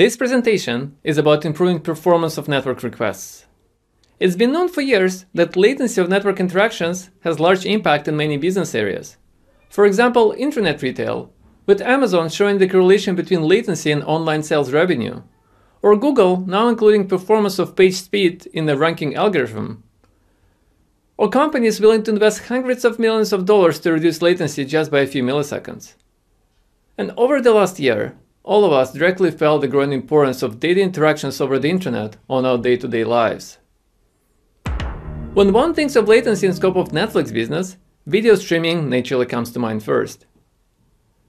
This presentation is about improving performance of network requests. It's been known for years that latency of network interactions has large impact in many business areas. For example, internet retail, with Amazon showing the correlation between latency and online sales revenue, or Google now including performance of page speed in the ranking algorithm, or companies willing to invest hundreds of millions of dollars to reduce latency just by a few milliseconds. And over the last year, all of us directly felt the growing importance of data interactions over the internet on our day-to-day lives. When one thinks of latency in scope of Netflix business, video streaming naturally comes to mind first.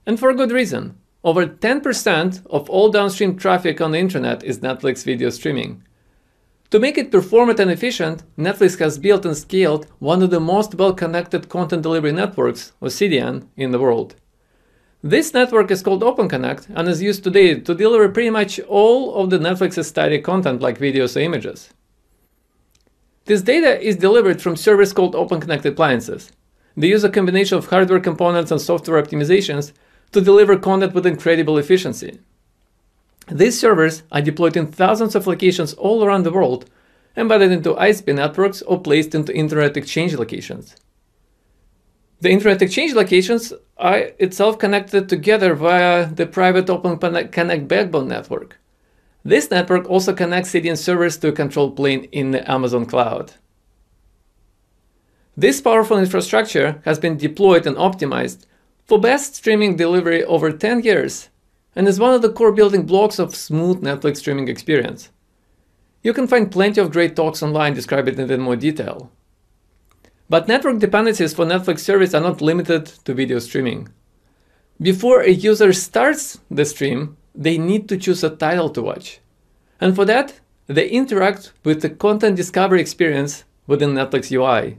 And for good reason. Over 10% of all downstream traffic on the internet is Netflix video streaming. To make it performant and efficient, Netflix has built and scaled one of the most well-connected content delivery networks, or CDN, in the world. This network is called OpenConnect and is used today to deliver pretty much all of the Netflix's static content like videos or images. This data is delivered from servers called OpenConnect appliances. They use a combination of hardware components and software optimizations to deliver content with incredible efficiency. These servers are deployed in thousands of locations all around the world, embedded into ISP networks or placed into Internet Exchange locations. The Internet Exchange locations are itself connected together via the private Open Connect backbone network. This network also connects CDN servers to a control plane in the Amazon cloud. This powerful infrastructure has been deployed and optimized for best streaming delivery over 10 years and is one of the core building blocks of smooth Netflix streaming experience. You can find plenty of great talks online describing it in more detail. But network dependencies for Netflix service are not limited to video streaming. Before a user starts the stream, they need to choose a title to watch. And for that, they interact with the content discovery experience within Netflix UI.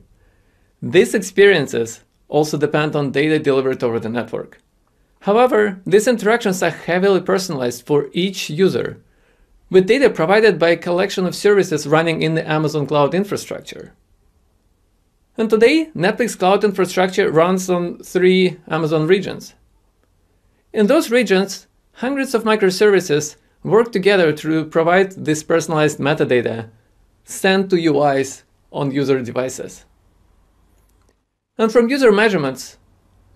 These experiences also depend on data delivered over the network. However, these interactions are heavily personalized for each user, with data provided by a collection of services running in the Amazon cloud infrastructure. And today, Netflix cloud infrastructure runs on three Amazon regions. In those regions, hundreds of microservices work together to provide this personalized metadata sent to UIs on user devices. And from user measurements,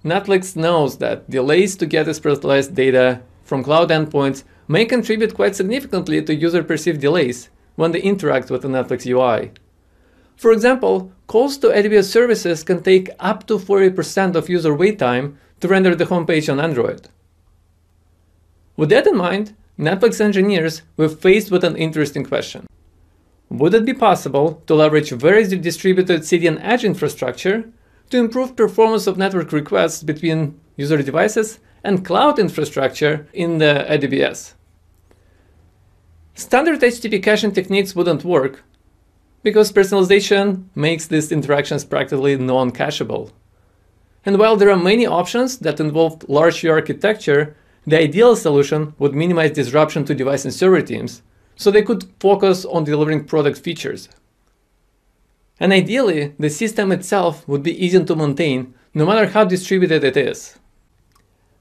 Netflix knows that delays to get this personalized data from cloud endpoints may contribute quite significantly to user perceived delays when they interact with the Netflix UI. For example, calls to AWS services can take up to 40% of user wait time to render the homepage on Android. With that in mind, Netflix engineers were faced with an interesting question. Would it be possible to leverage very distributed CDN edge infrastructure to improve performance of network requests between user devices and cloud infrastructure in the AWS? Standard HTTP caching techniques wouldn't work because personalization makes these interactions practically non-cacheable. And while there are many options that involve large tree architecture, the ideal solution would minimize disruption to device and server teams, so they could focus on delivering product features. And ideally, the system itself would be easy to maintain, no matter how distributed it is.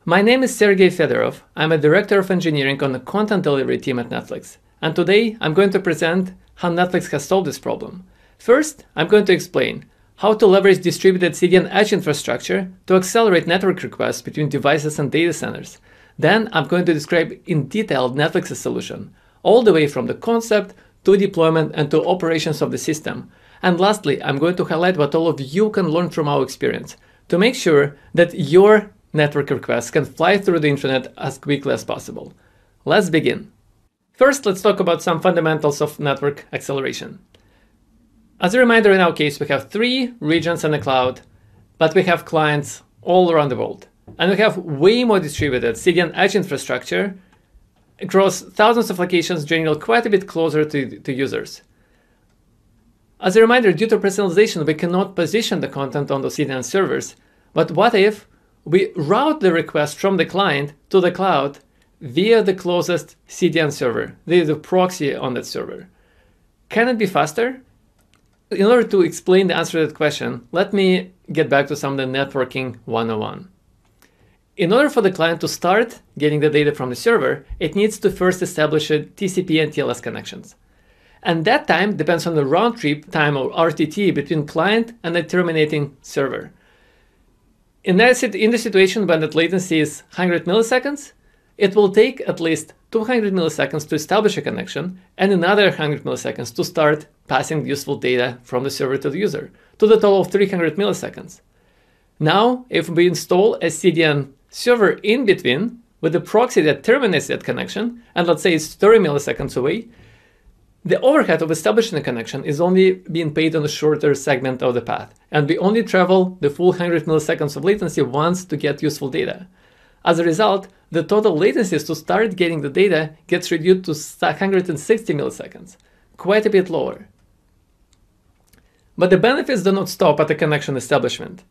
My name is Sergey Fedorov. I'm a director of engineering on the content delivery team at Netflix. And today I'm going to present how Netflix has solved this problem. First, I'm going to explain how to leverage distributed CDN edge infrastructure to accelerate network requests between devices and data centers. Then I'm going to describe in detail Netflix's solution, all the way from the concept to deployment and to operations of the system. And lastly, I'm going to highlight what all of you can learn from our experience to make sure that your network requests can fly through the internet as quickly as possible. Let's begin. First, let's talk about some fundamentals of network acceleration. As a reminder, in our case, we have three regions in the cloud, but we have clients all around the world. And we have way more distributed CDN edge infrastructure across thousands of locations, generally quite a bit closer to, to users. As a reminder, due to personalization, we cannot position the content on the CDN servers. But what if we route the request from the client to the cloud via the closest CDN server, the, the proxy on that server. Can it be faster? In order to explain the answer to that question, let me get back to some of the networking 101. in order for the client to start getting the data from the server, it needs to first establish a TCP and TLS connections. And that time depends on the round trip time or RTT between client and the terminating server. In, that, in the situation when that latency is 100 milliseconds, it will take at least 200 milliseconds to establish a connection and another 100 milliseconds to start passing useful data from the server to the user, to the total of 300 milliseconds. Now, if we install a CDN server in between with a proxy that terminates that connection, and let's say it's 30 milliseconds away, the overhead of establishing a connection is only being paid on a shorter segment of the path, and we only travel the full 100 milliseconds of latency once to get useful data. As a result, the total latencies to start getting the data gets reduced to 160 milliseconds, quite a bit lower. But the benefits do not stop at the connection establishment.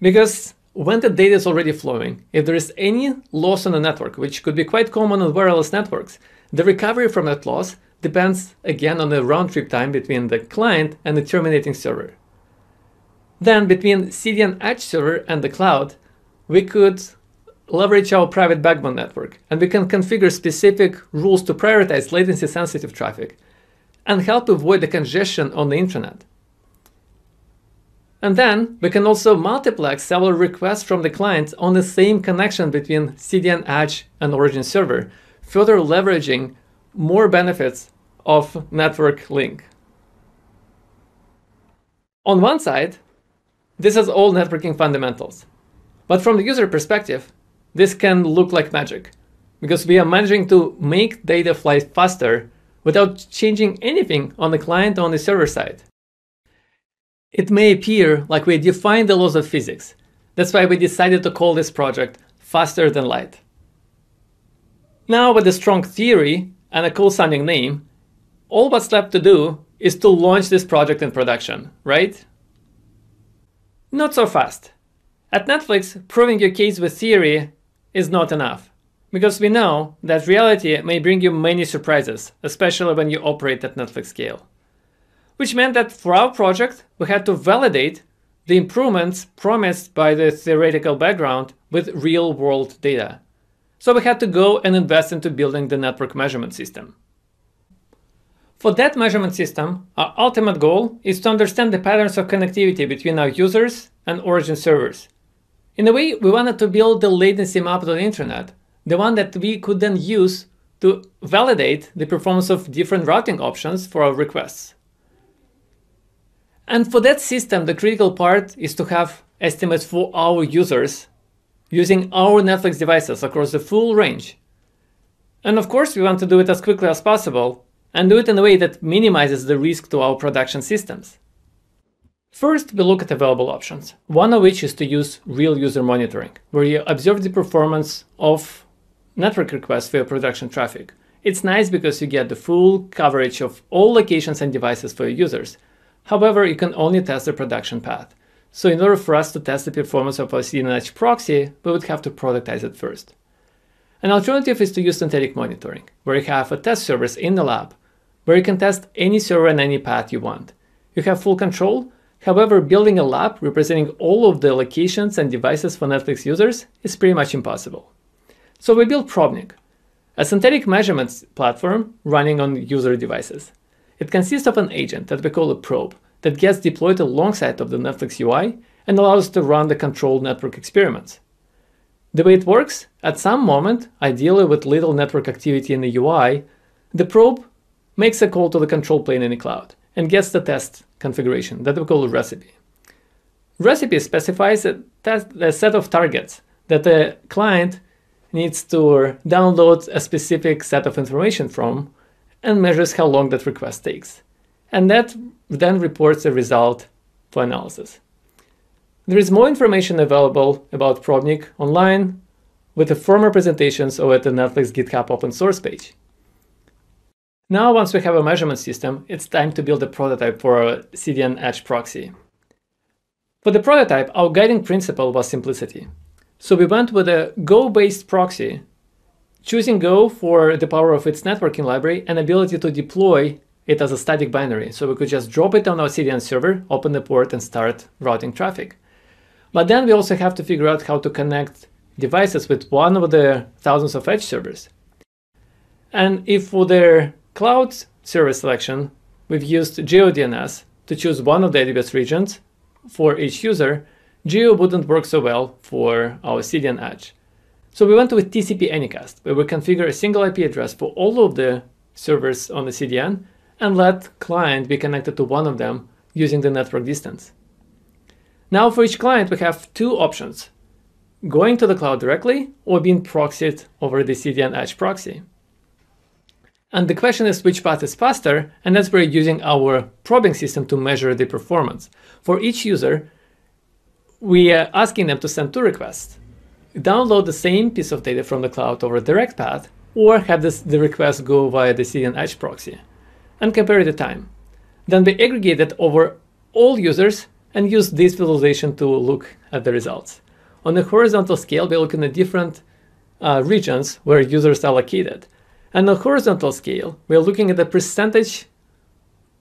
Because when the data is already flowing, if there is any loss on the network, which could be quite common on wireless networks, the recovery from that loss depends again on the round trip time between the client and the terminating server. Then between CDN Edge server and the cloud, we could leverage our private backbone network and we can configure specific rules to prioritize latency sensitive traffic and help avoid the congestion on the intranet. And then we can also multiplex several requests from the client on the same connection between CDN Edge and Origin server, further leveraging more benefits of network link. On one side, this is all networking fundamentals. But from the user perspective, this can look like magic because we are managing to make data fly faster without changing anything on the client or on the server side. It may appear like we defined the laws of physics. That's why we decided to call this project Faster Than Light. Now with a strong theory and a cool sounding name, all what's left to do is to launch this project in production, right? Not so fast. At Netflix, proving your case with theory is not enough. Because we know that reality may bring you many surprises, especially when you operate at Netflix scale. Which meant that for our project, we had to validate the improvements promised by the theoretical background with real world data. So we had to go and invest into building the network measurement system. For that measurement system, our ultimate goal is to understand the patterns of connectivity between our users and origin servers. In a way, we wanted to build the latency map to the internet, the one that we could then use to validate the performance of different routing options for our requests. And for that system, the critical part is to have estimates for our users using our Netflix devices across the full range. And of course, we want to do it as quickly as possible and do it in a way that minimizes the risk to our production systems. First, we look at available options, one of which is to use real user monitoring, where you observe the performance of network requests for your production traffic. It's nice because you get the full coverage of all locations and devices for your users. However, you can only test the production path. So in order for us to test the performance of our CDN Edge proxy, we would have to productize it first. An alternative is to use synthetic monitoring, where you have a test service in the lab where you can test any server and any path you want. You have full control, however building a lab representing all of the locations and devices for Netflix users is pretty much impossible. So we built Probnik, a synthetic measurements platform running on user devices. It consists of an agent that we call a probe that gets deployed alongside of the Netflix UI and allows us to run the controlled network experiments. The way it works, at some moment, ideally with little network activity in the UI, the probe makes a call to the control plane in the cloud and gets the test configuration that we call a recipe. Recipe specifies a, test, a set of targets that the client needs to download a specific set of information from and measures how long that request takes. And that then reports a result for analysis. There is more information available about Probnik online with the former presentations or at the Netflix GitHub open source page. Now, once we have a measurement system, it's time to build a prototype for a CDN Edge proxy. For the prototype, our guiding principle was simplicity. So we went with a Go-based proxy, choosing Go for the power of its networking library and ability to deploy it as a static binary. So we could just drop it on our CDN server, open the port and start routing traffic. But then we also have to figure out how to connect devices with one of the thousands of edge servers. And if for cloud service selection, we've used GeoDNS to choose one of the AWS regions for each user, Geo wouldn't work so well for our CDN edge. So we went with TCP Anycast, where we configure a single IP address for all of the servers on the CDN and let client be connected to one of them using the network distance. Now for each client, we have two options, going to the cloud directly or being proxied over the CDN Edge proxy. And the question is which path is faster, and that's where using our probing system to measure the performance. For each user, we are asking them to send two requests. Download the same piece of data from the cloud over direct path, or have this, the request go via the CDN Edge proxy, and compare the time. Then we aggregate it over all users and use this visualization to look at the results. On the horizontal scale, we're looking at different uh, regions where users are located. And on the horizontal scale, we're looking at the percentage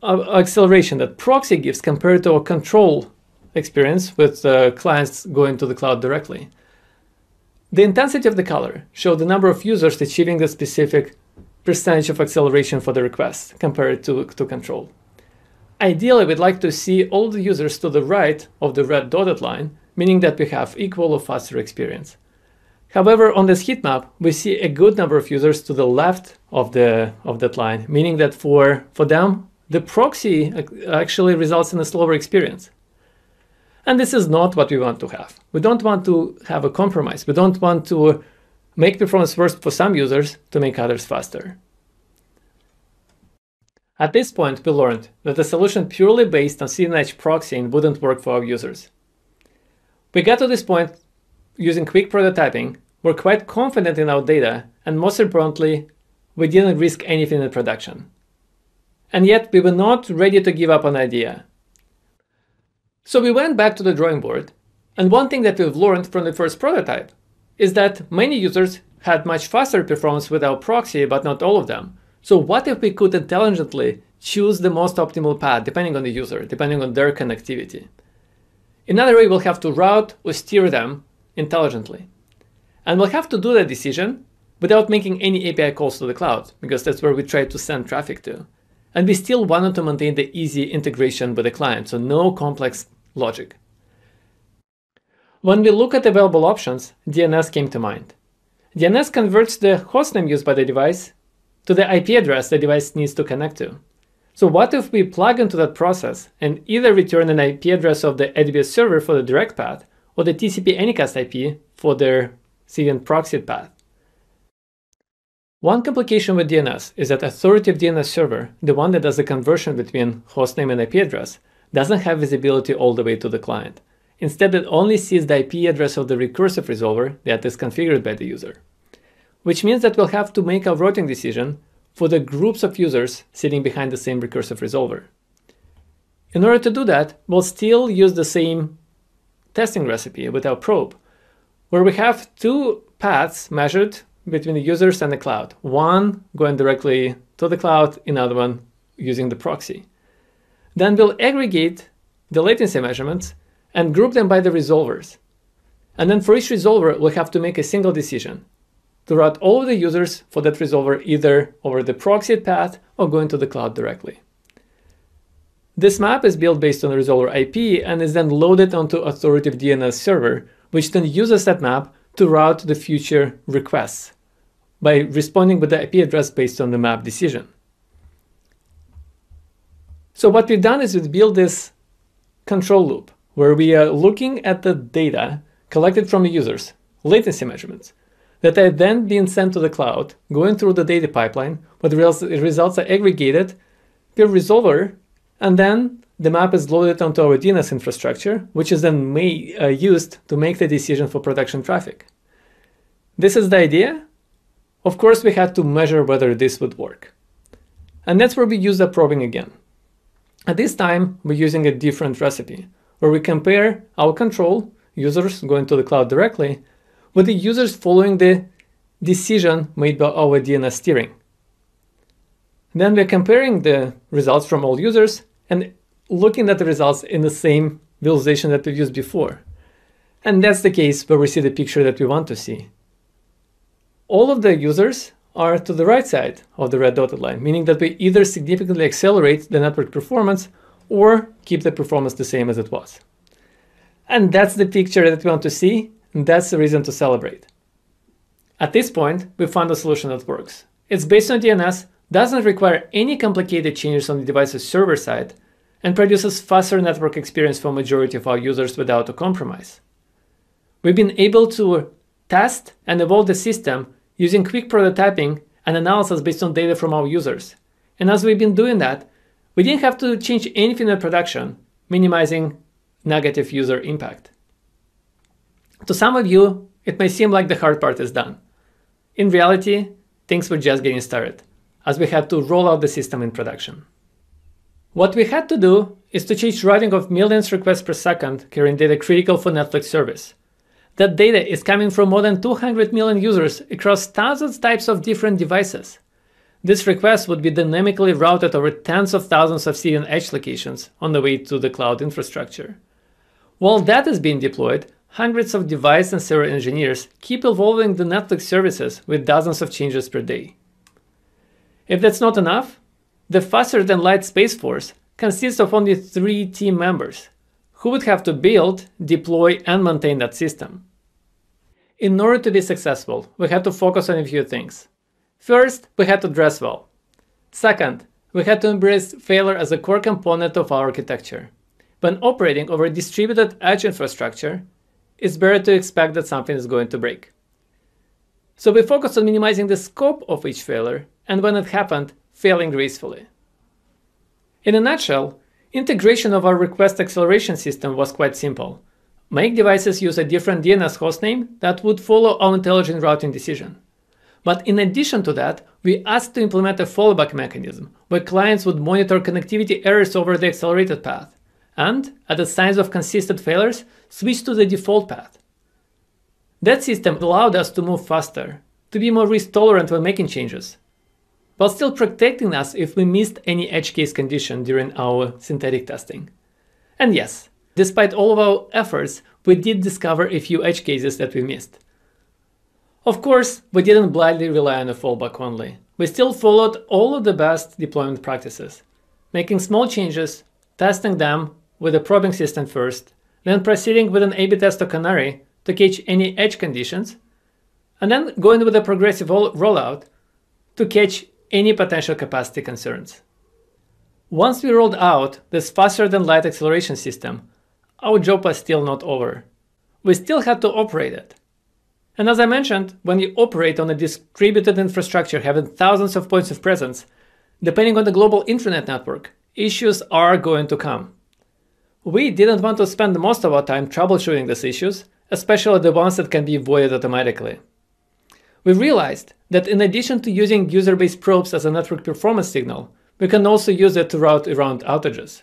of acceleration that proxy gives compared to a control experience with uh, clients going to the cloud directly. The intensity of the color shows the number of users achieving the specific percentage of acceleration for the request compared to, to control. Ideally, we'd like to see all the users to the right of the red dotted line, meaning that we have equal or faster experience. However, on this heat map, we see a good number of users to the left of, the, of that line, meaning that for, for them, the proxy actually results in a slower experience. And this is not what we want to have. We don't want to have a compromise. We don't want to make performance worse for some users to make others faster. At this point, we learned that a solution purely based on Edge proxying wouldn't work for our users. We got to this point using quick prototyping, we're quite confident in our data, and most importantly, we didn't risk anything in production. And yet, we were not ready to give up an idea. So we went back to the drawing board, and one thing that we've learned from the first prototype is that many users had much faster performance with our proxy, but not all of them. So what if we could intelligently choose the most optimal path depending on the user, depending on their connectivity? In other way, we'll have to route or steer them intelligently. And we'll have to do that decision without making any API calls to the cloud, because that's where we try to send traffic to. And we still wanted to maintain the easy integration with the client, so no complex logic. When we look at available options, DNS came to mind. DNS converts the hostname used by the device to the IP address the device needs to connect to. So what if we plug into that process and either return an IP address of the AWS server for the direct path or the TCP Anycast IP for their CDN proxied path? One complication with DNS is that authoritative DNS server, the one that does the conversion between hostname and IP address, doesn't have visibility all the way to the client. Instead, it only sees the IP address of the recursive resolver that is configured by the user. Which means that we'll have to make a routing decision for the groups of users sitting behind the same recursive resolver. In order to do that, we'll still use the same testing recipe with our probe, where we have two paths measured between the users and the cloud. One going directly to the cloud, another one using the proxy. Then we'll aggregate the latency measurements and group them by the resolvers. And then for each resolver, we'll have to make a single decision to route all the users for that resolver either over the proxied path or going to the cloud directly. This map is built based on the resolver IP and is then loaded onto authoritative DNS server, which then uses that map to route the future requests by responding with the IP address based on the map decision. So what we've done is we've built this control loop where we are looking at the data collected from the users, latency measurements, that are then being sent to the cloud, going through the data pipeline, where the results are aggregated The resolver, and then the map is loaded onto our DNS infrastructure, which is then made, uh, used to make the decision for production traffic. This is the idea. Of course, we had to measure whether this would work. And that's where we use the probing again. At this time, we're using a different recipe, where we compare our control, users going to the cloud directly, with the users following the decision made by our DNS steering. Then we're comparing the results from all users and looking at the results in the same visualization that we used before. And that's the case where we see the picture that we want to see. All of the users are to the right side of the red dotted line, meaning that we either significantly accelerate the network performance or keep the performance the same as it was. And that's the picture that we want to see, and that's the reason to celebrate. At this point, we found a solution that works. It's based on DNS, doesn't require any complicated changes on the device's server side, and produces faster network experience for majority of our users without a compromise. We've been able to test and evolve the system using quick prototyping and analysis based on data from our users. And as we've been doing that, we didn't have to change anything in production, minimizing negative user impact. To some of you, it may seem like the hard part is done. In reality, things were just getting started, as we had to roll out the system in production. What we had to do is to change routing of millions requests per second carrying data critical for Netflix service, that data is coming from more than 200 million users across thousands types of different devices. This request would be dynamically routed over tens of thousands of CDN edge locations on the way to the cloud infrastructure. While that is being deployed, hundreds of device and server engineers keep evolving the Netflix services with dozens of changes per day. If that's not enough, the faster than light Space Force consists of only three team members who would have to build, deploy, and maintain that system. In order to be successful, we had to focus on a few things. First, we had to dress well. Second, we had to embrace failure as a core component of our architecture. When operating over a distributed edge infrastructure, it's better to expect that something is going to break. So we focused on minimizing the scope of each failure, and when it happened, failing gracefully. In a nutshell, Integration of our request acceleration system was quite simple. Make devices use a different DNS hostname that would follow our intelligent routing decision. But in addition to that, we asked to implement a fallback mechanism where clients would monitor connectivity errors over the accelerated path, and, at the signs of consistent failures, switch to the default path. That system allowed us to move faster, to be more risk tolerant when making changes, while still protecting us if we missed any edge case condition during our synthetic testing. And yes, despite all of our efforts, we did discover a few edge cases that we missed. Of course, we didn't blindly rely on a fallback only. We still followed all of the best deployment practices, making small changes, testing them with a probing system first, then proceeding with an A-B test or canary to catch any edge conditions, and then going with a progressive rollout to catch any potential capacity concerns. Once we rolled out this faster than light acceleration system, our job was still not over. We still had to operate it. And as I mentioned, when you operate on a distributed infrastructure having thousands of points of presence, depending on the global internet network, issues are going to come. We didn't want to spend most of our time troubleshooting these issues, especially the ones that can be avoided automatically. We realized that in addition to using user-based probes as a network performance signal, we can also use it to route around outages.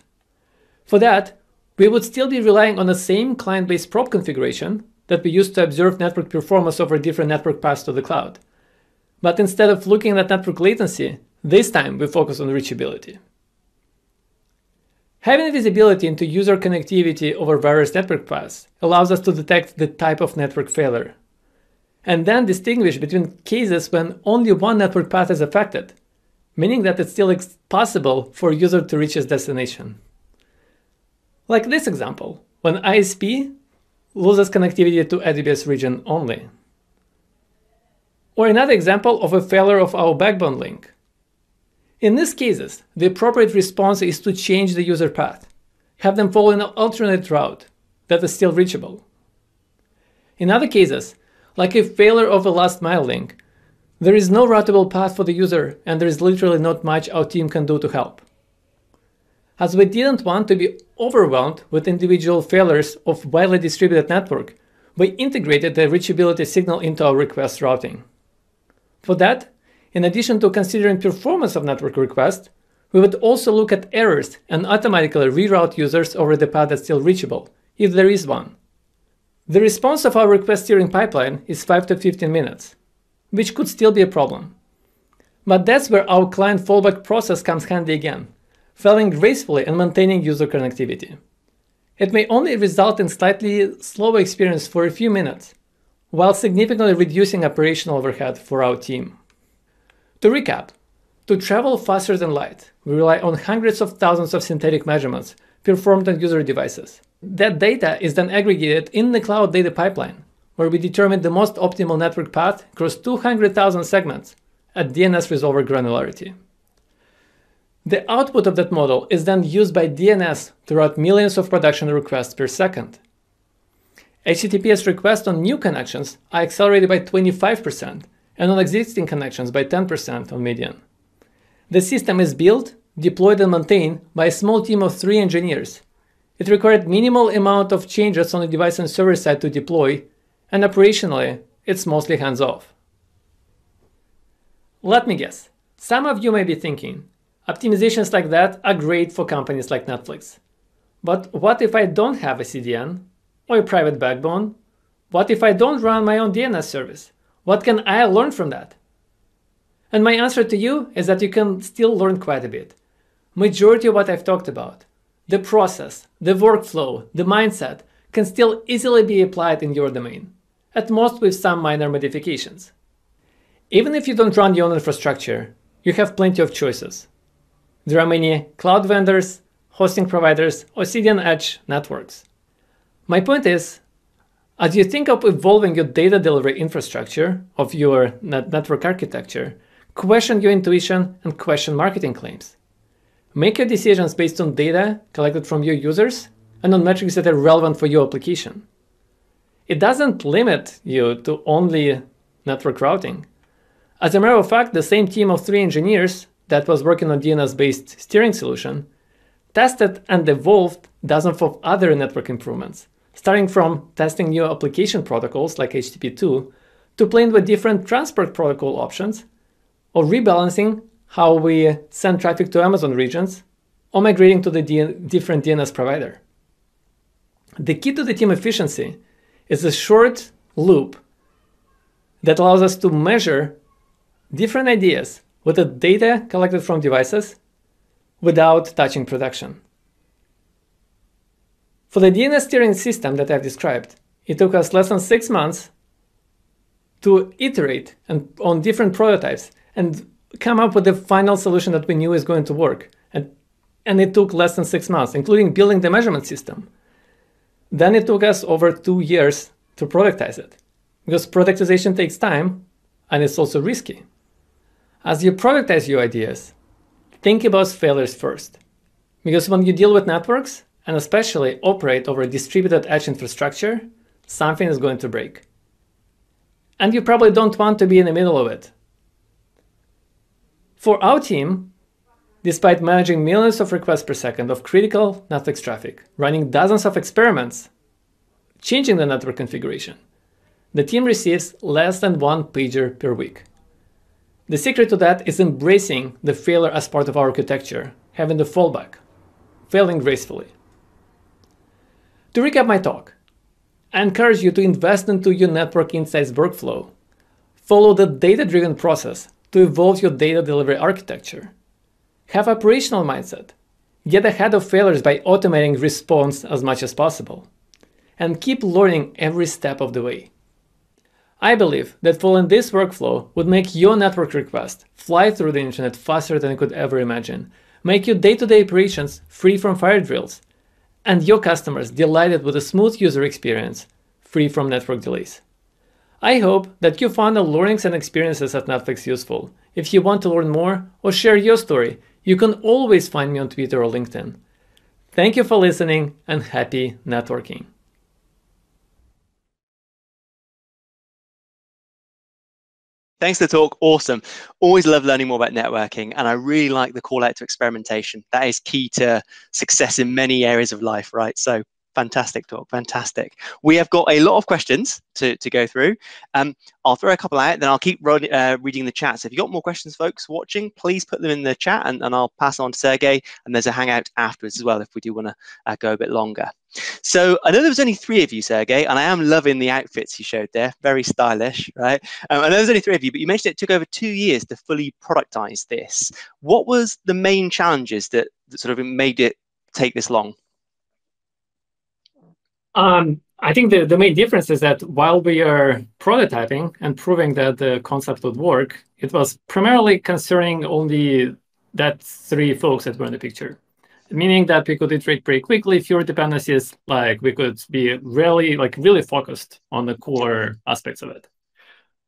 For that, we would still be relying on the same client-based probe configuration that we used to observe network performance over different network paths to the cloud. But instead of looking at network latency, this time we focus on reachability. Having visibility into user connectivity over various network paths allows us to detect the type of network failure and then distinguish between cases when only one network path is affected, meaning that it's still possible for a user to reach its destination. Like this example, when ISP loses connectivity to AWS region only. Or another example of a failure of our backbone link. In these cases, the appropriate response is to change the user path, have them follow an alternate route that is still reachable. In other cases, like a failure of a last mile link. There is no routable path for the user, and there is literally not much our team can do to help. As we didn't want to be overwhelmed with individual failures of widely distributed network, we integrated the reachability signal into our request routing. For that, in addition to considering performance of network request, we would also look at errors and automatically reroute users over the path that's still reachable, if there is one. The response of our request steering pipeline is 5 to 15 minutes, which could still be a problem. But that's where our client fallback process comes handy again, failing gracefully and maintaining user connectivity. it may only result in slightly slower experience for a few minutes, while significantly reducing operational overhead for our team. To recap, to travel faster than light, we rely on hundreds of thousands of synthetic measurements performed on user devices. That data is then aggregated in the cloud data pipeline, where we determine the most optimal network path across 200,000 segments at DNS resolver granularity. The output of that model is then used by DNS throughout millions of production requests per second. HTTPS requests on new connections are accelerated by 25% and on existing connections by 10% on median. The system is built, deployed and maintained by a small team of three engineers. It required minimal amount of changes on the device and server side to deploy, and operationally, it's mostly hands-off. Let me guess, some of you may be thinking, Optimizations like that are great for companies like Netflix. But what if I don't have a CDN or a private backbone? What if I don't run my own DNS service? What can I learn from that? And my answer to you is that you can still learn quite a bit. Majority of what I've talked about, the process, the workflow, the mindset, can still easily be applied in your domain, at most with some minor modifications. Even if you don't run your own infrastructure, you have plenty of choices. There are many cloud vendors, hosting providers, or CDN edge networks. My point is, as you think of evolving your data delivery infrastructure of your net network architecture, question your intuition and question marketing claims. Make your decisions based on data collected from your users and on metrics that are relevant for your application. It doesn't limit you to only network routing. As a matter of fact, the same team of three engineers that was working on DNS-based steering solution, tested and evolved dozens of other network improvements, starting from testing new application protocols like HTTP2 to playing with different transport protocol options, or rebalancing how we send traffic to Amazon regions, or migrating to the D different DNS provider. The key to the team efficiency is a short loop that allows us to measure different ideas with the data collected from devices without touching production. For the DNS steering system that I've described, it took us less than six months to iterate and, on different prototypes and come up with the final solution that we knew is going to work. And, and it took less than six months, including building the measurement system. Then it took us over two years to productize it, because productization takes time and it's also risky. As you productize your ideas, think about failures first. Because when you deal with networks, and especially operate over a distributed edge infrastructure, something is going to break. And you probably don't want to be in the middle of it. For our team, despite managing millions of requests per second of critical Netflix traffic, running dozens of experiments, changing the network configuration, the team receives less than one pager per week. The secret to that is embracing the failure as part of our architecture, having the fallback, failing gracefully. To recap my talk, I encourage you to invest into your network insights workflow. Follow the data-driven process to evolve your data delivery architecture. Have operational mindset. Get ahead of failures by automating response as much as possible. And keep learning every step of the way. I believe that following this workflow would make your network request fly through the internet faster than you could ever imagine, make your day-to-day operations free from fire drills, and your customers delighted with a smooth user experience, free from network delays. I hope that you found the learnings and experiences at Netflix useful. If you want to learn more or share your story, you can always find me on Twitter or LinkedIn. Thank you for listening and happy networking. Thanks for the talk. Awesome. Always love learning more about networking. And I really like the call out to experimentation. That is key to success in many areas of life, right? So fantastic talk. Fantastic. We have got a lot of questions to, to go through. Um, I'll throw a couple out, then I'll keep uh, reading the chat. So if you've got more questions, folks watching, please put them in the chat and, and I'll pass on to Sergey. And there's a hangout afterwards as well if we do want to uh, go a bit longer. So I know there was only three of you, Sergey, and I am loving the outfits you showed there. Very stylish, right? Um, I know there's only three of you, but you mentioned it took over two years to fully productize this. What was the main challenges that, that sort of made it take this long? Um, I think the, the main difference is that while we are prototyping and proving that the concept would work, it was primarily concerning only that three folks that were in the picture. Meaning that we could iterate pretty quickly, fewer dependencies, like we could be really like really focused on the core aspects of it.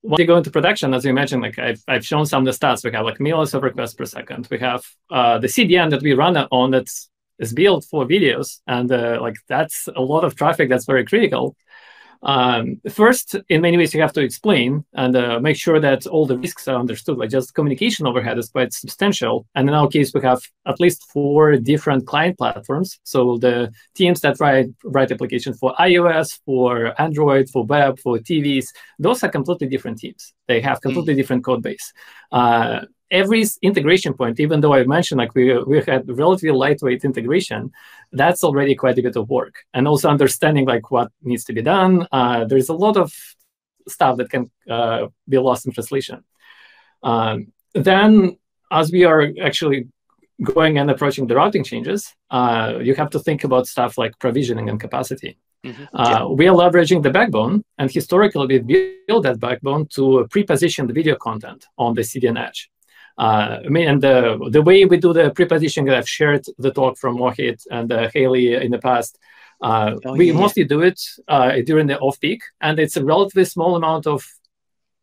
When you go into production, as you mentioned, like I've, I've shown some of the stats. We have like millions of requests per second. We have uh, the CDN that we run on that's is built for videos, and uh, like that's a lot of traffic that's very critical. Um, first, in many ways, you have to explain and uh, make sure that all the risks are understood. Like just communication overhead is quite substantial. And in our case, we have at least four different client platforms. So the teams that write write applications for iOS, for Android, for web, for TVs, those are completely different teams. They have completely mm. different code base. Uh, every integration point, even though I mentioned like we, we had relatively lightweight integration, that's already quite a bit of work. And also understanding like what needs to be done. Uh, there's a lot of stuff that can uh, be lost in translation. Um, then as we are actually going and approaching the routing changes, uh, you have to think about stuff like provisioning and capacity. Mm-hmm. Uh, yeah. We are leveraging the backbone, and historically we built that backbone to pre-position the video content on the CDN edge. Uh, I mean, and the the way we do the pre-positioning, I've shared the talk from Mohit and uh, Haley in the past. Uh, oh, we yeah. mostly do it uh, during the off-peak, and it's a relatively small amount of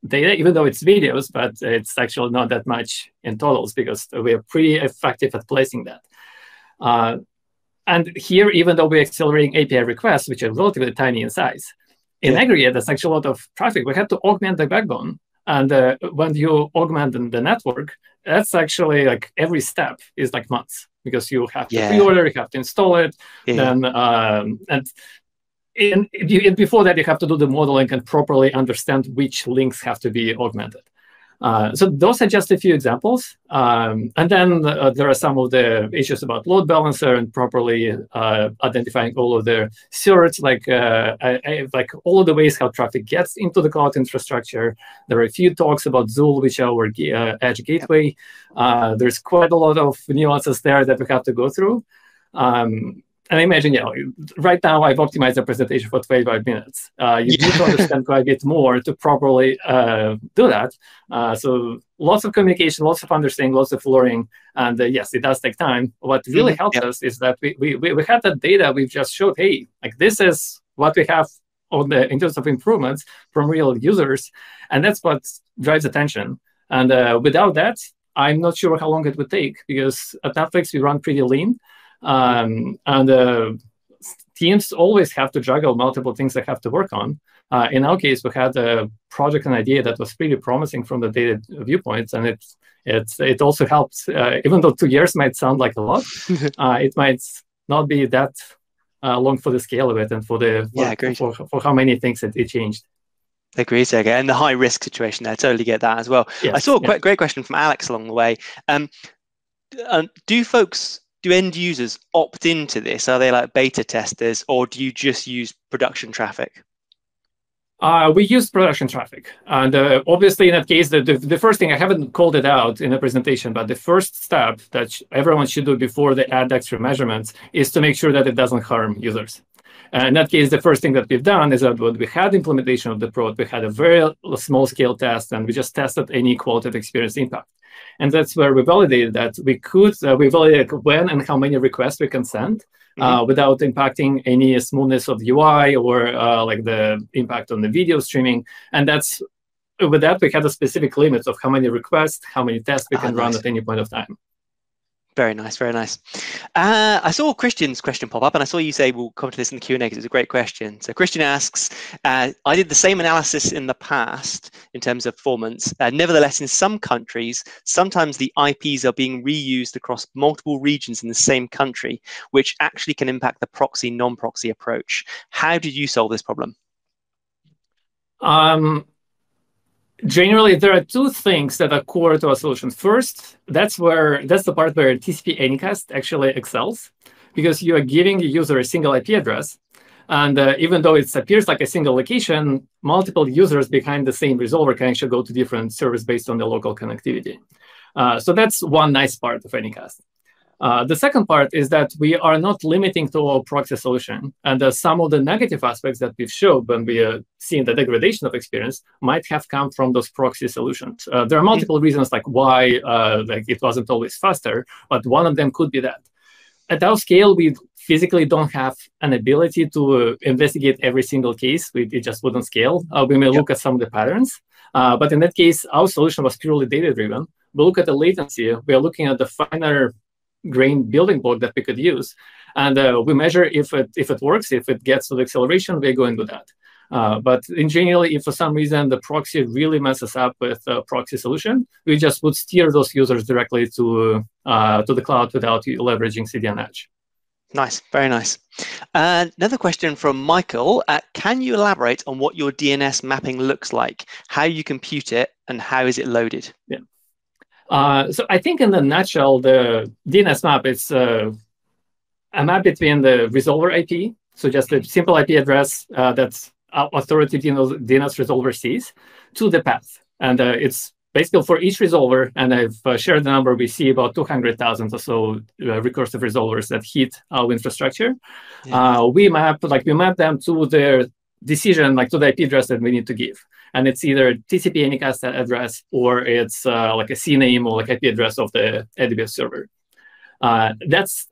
data, even though it's videos, but it's actually not that much in totals because we're pretty effective at placing that. Uh, and here, even though we're accelerating API requests, which are relatively tiny in size, in yeah. aggregate, that's actually a lot of traffic. We have to augment the backbone and uh, when you augment the network, that's actually like every step is like months because you have to yeah. pre-order, you have to install it, yeah. then um, and in, in, before that you have to do the modeling and properly understand which links have to be augmented. Uh, so those are just a few examples. Um, and then uh, there are some of the issues about load balancer and properly uh, identifying all of the certs, like uh, I, I, like all of the ways how traffic gets into the cloud infrastructure. There are a few talks about Zuul, which are our uh, edge gateway. there's quite a lot of nuances there that we have to go through. Um, and I imagine, you know, right now I've optimized the presentation for 25 minutes. Uh, you yeah. need to understand quite a bit more to properly uh, do that. Uh, so lots of communication, lots of understanding, lots of learning. And uh, yes, it does take time. What really mm-hmm. helps us is that we, we, we had that data we've just showed, hey, like this is what we have on the in terms of improvements from real users. And that's what drives attention. And uh, without that, I'm not sure how long it would take because at Netflix we run pretty lean. Um, and uh, teams always have to juggle multiple things they have to work on. Uh, in our case, we had a project and idea that was pretty promising from the data viewpoints, and it it it also helped. Uh, even though two years might sound like a lot, uh, it might not be that uh, long for the scale of it and for the yeah, for, for, for, how many things it, it changed. Agree, Sergey. And the high risk situation there, totally get that as well. Yes, I saw a great question from Alex along the way. Um, uh, do folks do end users opt into this? Are they like beta testers, or do you just use production traffic? Uh, we use production traffic. And uh, obviously, in that case, the, the, the, first thing, I haven't called it out in the presentation, but the first step that sh- everyone should do before they add extra measurements is to make sure that it doesn't harm users. And in that case, the first thing that we've done is that when we had implementation of the prod, we had a very small scale test, and we just tested any quality of experience impact. And that's where we validated that we could, uh, we validated when and how many requests we can send uh, mm-hmm. without impacting any smoothness of the UI or uh, like the impact on the video streaming. And that's, with that, we had a specific limit of how many requests, how many tests we ah, can nice. run at any point of time. Very nice, very nice. Uh, I saw Christian's question pop up, and I saw you say we'll come to this in the Q and A because it's a great question. So Christian asks, uh, I did the same analysis in the past in terms of performance. Uh, nevertheless, in some countries, sometimes the IPs are being reused across multiple regions in the same country, which actually can impact the proxy non-proxy approach. How did you solve this problem? Um, generally there are two things that are core to our solution. First, that's where that's the part where TCP Anycast actually excels because you are giving the user a single IP address. And uh, even though it appears like a single location, multiple users behind the same resolver can actually go to different servers based on the local connectivity. Uh, so that's one nice part of Anycast. Uh, the second part is that we are not limiting to our proxy solution. And uh, some of the negative aspects that we've showed when we are uh, seeing the degradation of experience might have come from those proxy solutions. Uh, there are multiple reasons like why uh, like it wasn't always faster, but one of them could be that. At our scale, we physically don't have an ability to investigate every single case. We, it just wouldn't scale. we may yep. look at some of the patterns. but in that case, our solution was purely data-driven. We look at the latency. We are looking at the finer grain building block that we could use. And uh, we measure if it if it works, if it gets to the acceleration, we go in with that. Uh, but in general, if for some reason the proxy really messes up with a proxy solution, we just would steer those users directly to uh, to the cloud without leveraging CDN Edge. Nice, very nice. Uh, another question from Michael. Uh, can you elaborate on what your DNS mapping looks like, how you compute it, and how is it loaded? Yeah. Uh, so I think in a nutshell, the DNS map is uh, a map between the resolver IP, so just a simple IP address uh, that authority DNS resolver sees, to the path. And uh, it's basically for each resolver, and I've uh, shared the number, we see about 200,000 or so uh, recursive resolvers that hit our infrastructure. Yeah. we map, like we map them to their decision, like to the IP address that we need to give and it's either TCP Anycast address or it's uh, like a CNAME or like IP address of the AWS server. Uh, that's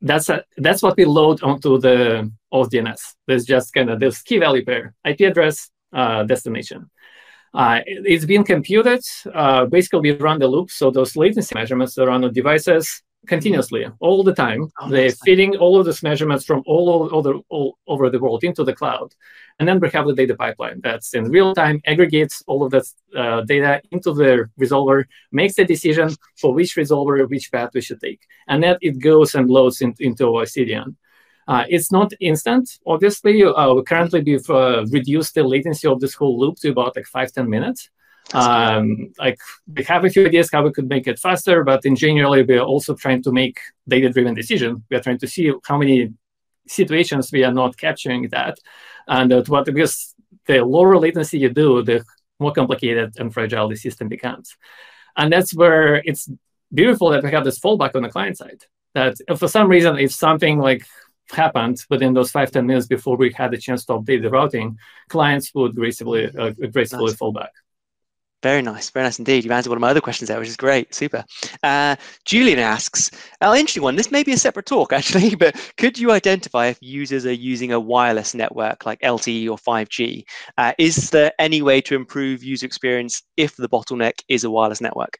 that's a, that's what we load onto the auth DNS. There's just kind of this key value pair, IP address, uh, destination. Uh, it's been computed. Uh, basically, we run the loop, so those latency measurements are on the devices continuously all the time. Oh, They're feeding all of these measurements from all over, all over the world into the cloud. And then we have the data pipeline that's in real time, aggregates all of that uh, data into the resolver, makes a decision for which resolver, which path we should take. And then it goes and loads in, into our CDN. Uh, it's not instant, obviously. Uh, currently, we've uh, reduced the latency of this whole loop to about like five ten minutes. Um, like we have a few ideas how we could make it faster, but in generally we are also trying to make data-driven decision. We are trying to see how many situations we are not capturing that, and uh, what because the lower latency you do, the more complicated and fragile the system becomes, and that's where it's beautiful that we have this fallback on the client side. That if for some reason if something like happened within those five ten minutes before we had a chance to update the routing, clients would gracefully uh, gracefully nice. fall back. Very nice, very nice indeed. You've answered one of my other questions there, which is great, super. Uh, Julian asks, an interesting one. This may be a separate talk actually, but could you identify if users are using a wireless network like LTE or 5G? Uh, is there any way to improve user experience if the bottleneck is a wireless network?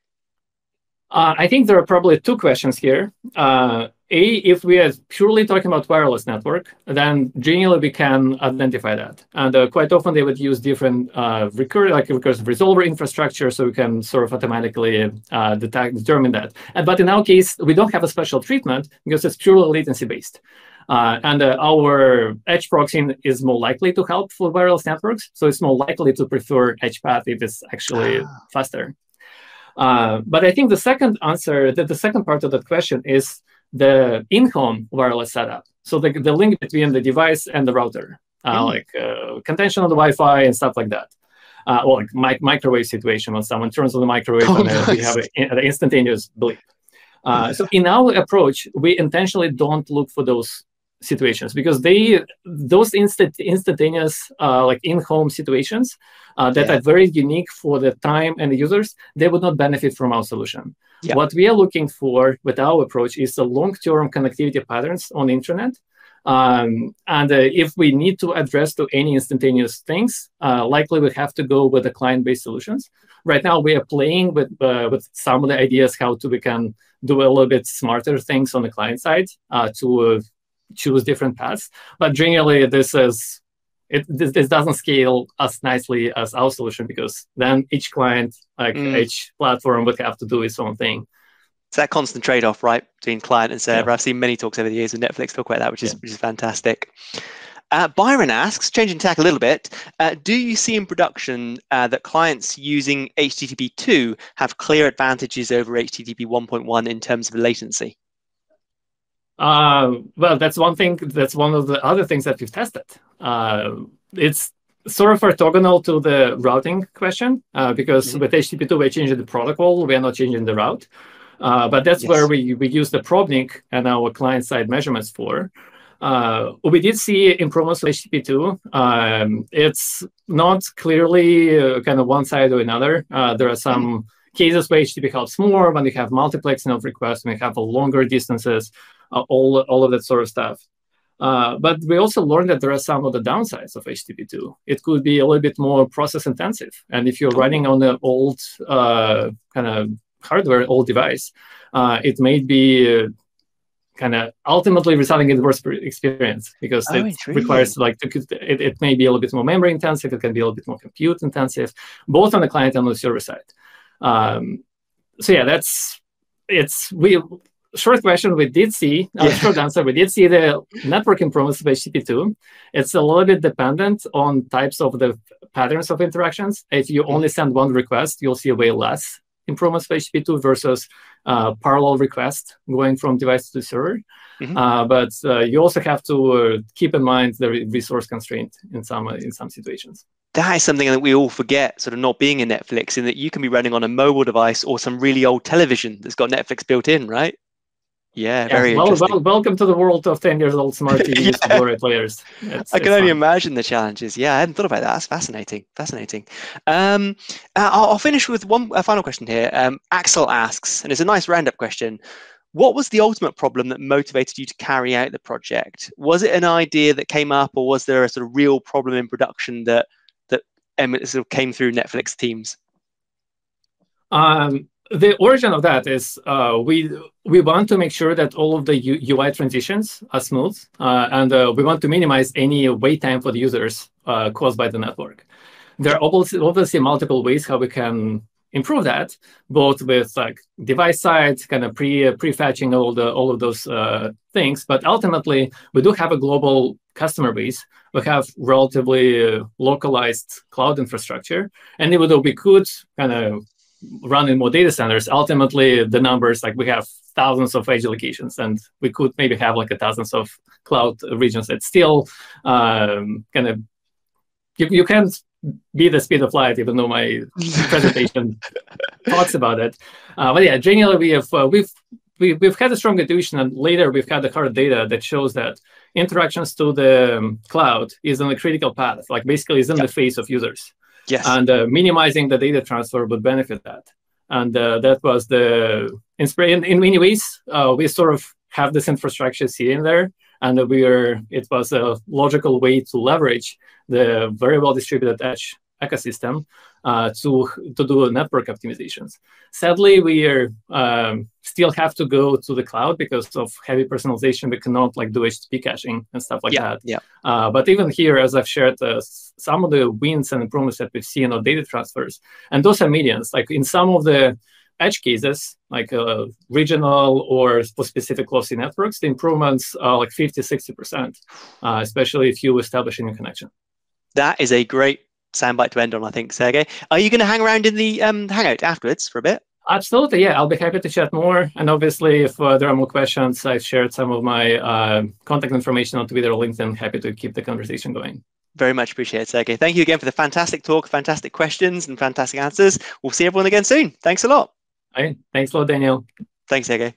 Uh, I think there are probably two questions here. Uh, a, if we are purely talking about wireless network, then generally we can identify that. And uh, quite often they would use different uh, recur like recursive resolver infrastructure, so we can sort of automatically uh, detect, determine that. And, but in our case, we don't have a special treatment because it's purely latency based. Uh, and uh, our edge proxying is more likely to help for wireless networks. So it's more likely to prefer edge path if it's actually ah. faster. Uh, but I think the second answer, that the second part of that question is the in-home wireless setup. So the, the link between the device and the router, uh, mm. like uh, contention on the Wi-Fi and stuff like that. Uh, or like mic- microwave situation when someone turns on the microwave oh, and nice. we have an instantaneous bleep. Uh, so in our approach, we intentionally don't look for those situations because they those instant instantaneous uh, like in-home situations uh, that yeah. are very unique for the time and the users they would not benefit from our solution yeah. what we are looking for with our approach is the long-term connectivity patterns on the internet um, and uh, if we need to address to any instantaneous things uh, likely we have to go with the client-based solutions right now we are playing with uh, with some of the ideas how to we can do a little bit smarter things on the client side uh, to choose different paths. But generally, this is it, this, this, doesn't scale as nicely as our solution because then each client, like mm. each platform, would have to do its own thing. It's that constant trade-off, right, between client and server. Yeah. I've seen many talks over the years with Netflix talk about that, which is yeah. which is fantastic. Uh, Byron asks, changing tack a little bit, uh, do you see in production uh, that clients using HTTP 2 have clear advantages over HTTP 1.1 in terms of latency? Uh, well, that's one thing. That's one of the other things that we've tested. Uh, it's sort of orthogonal to the routing question uh, because mm-hmm. with HTTP2 we're changing the protocol, we are not changing the route. Uh, but that's yes. where we, we use the Probnik and our client side measurements for. Uh, we did see improvements with HTTP2. Um, it's not clearly uh, kind of one side or another. Uh, there are some cases where HTTP helps more when you have multiplexing of requests, when you have longer distances, all, all of that sort of stuff. Uh, but we also learned that there are some of the downsides of HTTP2. It could be a little bit more process intensive. And if you're running on an old uh, kind of hardware, old device, uh, it may be uh, kind of ultimately resulting in the worst experience because oh, it requires like to, it, it may be a little bit more memory intensive. It can be a little bit more compute intensive, both on the client and on the server side. Um, so yeah, that's it's we short question we did see uh, yeah. short answer we did see the networking improvements of http2 it's a little bit dependent on types of the patterns of interactions if you only send one request you'll see way less improvements of http2 versus uh, parallel request going from device to server mm-hmm. uh, but uh, you also have to uh, keep in mind the resource constraint in some in some situations that is something that we all forget, sort of not being in Netflix, in that you can be running on a mobile device or some really old television that's got Netflix built in, right? Yeah, very well, interesting. Well, welcome to the world of 10 years old smart TVs yeah. Blu-ray players. It's, I can only fun. imagine the challenges. Yeah, I hadn't thought about that. That's fascinating. Fascinating. Um, uh, I'll, I'll, finish with one final question here. Um, Axel asks, and it's a nice roundup question. What was the ultimate problem that motivated you to carry out the project? Was it an idea that came up, or was there a sort of real problem in production that that um, sort of came through Netflix teams? Um, the origin of that is uh, we we want to make sure that all of the U UI transitions are smooth, uh, and uh, we want to minimize any wait time for the users uh, caused by the network. There are obviously, obviously multiple ways how we can improve that, both with like device side, kind of pre prefetching all the all of those uh, things. But ultimately, we do have a global customer base. We have relatively localized cloud infrastructure, and even though we could kind of running more data centers, ultimately the numbers like we have thousands of edge locations, and we could maybe have like a thousands of cloud regions. It's still um, kind of you, you can't be the speed of light, even though my presentation talks about it. Uh, but yeah, generally we have uh, we've we, we've had a strong intuition, and later we've had the hard data that shows that interactions to the um, cloud is on a critical path, like basically is in the face of users. Yes. And uh, minimizing the data transfer would benefit that. And uh, that was the inspiration. In many ways, uh, we sort of have this infrastructure sitting there, and we are. It was a logical way to leverage the very well distributed edge ecosystem uh, to to do network optimizations. Sadly, we are um, still have to go to the cloud because of heavy personalization. We cannot like do HTTP caching and stuff like yeah, that. Yeah. Uh, but even here, as I've shared, uh, some of the wins and improvements that we've seen on data transfers, and those are medians. Like in some of the edge cases, like uh, regional or specific lossy networks, the improvements are like 50, 60%, uh, especially if you establish a new connection. That is a great soundbite to end on, I think, Sergey. Are you going to hang around in the um, Hangout afterwards for a bit? Absolutely, yeah. I'll be happy to chat more. And obviously, if uh, there are more questions, I've shared some of my uh, contact information on Twitter or LinkedIn. Happy to keep the conversation going. Very much appreciate it, Sergey. Thank you again for the fantastic talk, fantastic questions, and fantastic answers. We'll see everyone again soon. Thanks a lot. All right. Thanks a lot, Daniel. Thanks, Sergey.